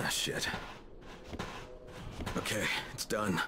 Ah, shit. Okay, it's done.